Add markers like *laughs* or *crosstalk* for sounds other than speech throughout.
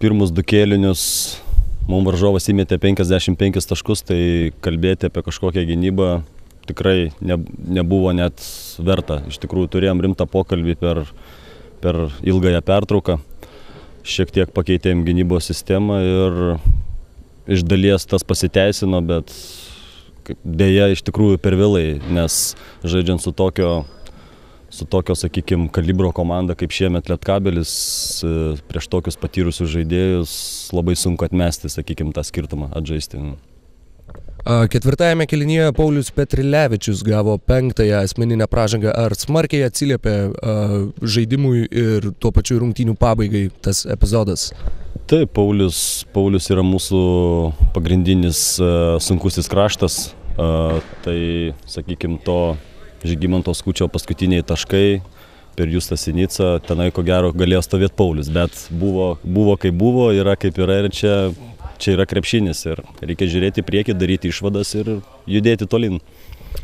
pirmus du kėlinius mum varžovas įmetė 55 taškus, tai kalbėti apie kažkokią gynybą tikrai ne, nebuvo net verta. Iš tikrųjų turėjom rimtą pokalbį per, per ilgąją pertrauką. Šiek tiek pakeitėm gynybos sistemą ir iš dalies tas pasiteisino, bet dėja iš tikrųjų per vėlai, nes žaidžiant su tokio su tokio, sakykime, kalibro komanda kaip šiemet Lietkabelis, e, prieš tokius patyrusius žaidėjus labai sunku atmesti, sakykime, tą skirtumą atžaisti. Ketvirtajame kelinyje Paulius Petrilevičius gavo penktąją asmeninę pražangą. Ar smarkiai atsiliepė žaidimui ir tuo pačiu rungtynių pabaigai tas epizodas? Taip, Paulius, Paulius yra mūsų pagrindinis sunkusis kraštas. Tai, sakykime, to Žygimanto skučio paskutiniai taškai per Justą Sinicą, tenai ko gero galėjo stovėti Paulius, bet buvo, buvo kaip buvo, yra kaip yra ir čia čia yra krepšinis ir reikia žiūrėti priekį, daryti išvadas ir judėti tolin.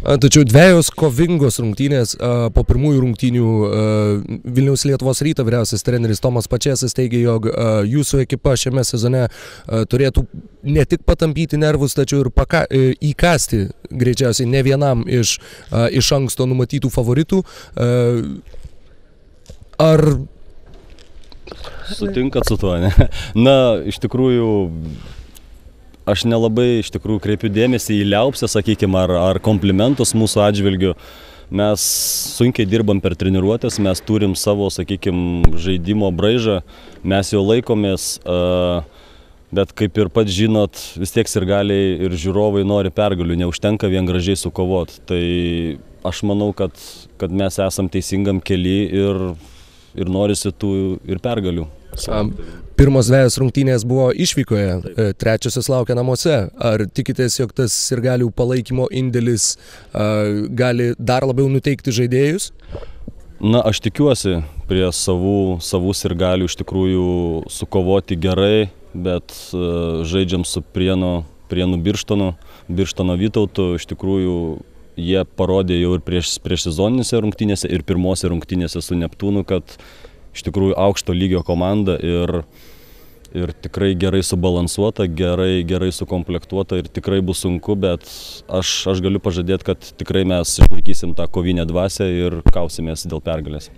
Tačiau dviejos kovingos rungtynės po pirmųjų rungtynių Vilniaus Lietuvos ryto vyriausias treneris Tomas Pačiasas teigia, jog jūsų ekipa šiame sezone turėtų ne tik patampyti nervus, tačiau ir paka, įkasti greičiausiai ne vienam iš iš anksto numatytų favoritų. Ar Sutinkat su tuo, ne? *laughs* Na, iš tikrųjų, aš nelabai iš tikrųjų kreipiu dėmesį į liaupsę, sakykime, ar, ar komplimentus mūsų atžvilgiu. Mes sunkiai dirbam per treniruotės, mes turim savo, sakykime, žaidimo braižą, mes jo laikomės, bet kaip ir pats žinot, vis tiek ir galiai ir žiūrovai nori pergalių, neužtenka vien gražiai sukovot. Tai aš manau, kad, kad mes esam teisingam keli ir ir norisi tų ir pergalių. Pirmos dviejas rungtynės buvo išvykoje. E, trečiosios laukia namuose. Ar tikitės, jog tas ir galių palaikymo indėlis gali dar labiau nuteikti žaidėjus? Na, aš tikiuosi prie savų, savų ir galių iš tikrųjų sukovoti gerai, bet uh, žaidžiam su Prienu, Prienu Birštonu, Birštono Vytautu, iš tikrųjų jie parodė jau ir prieš, prieš sezoninėse rungtynėse ir pirmose rungtynėse su Neptūnu, kad iš tikrųjų aukšto lygio komanda ir, ir tikrai gerai subalansuota, gerai, gerai sukomplektuota ir tikrai bus sunku, bet aš, aš galiu pažadėti, kad tikrai mes išlaikysim tą kovinę dvasę ir kausimės dėl pergalės.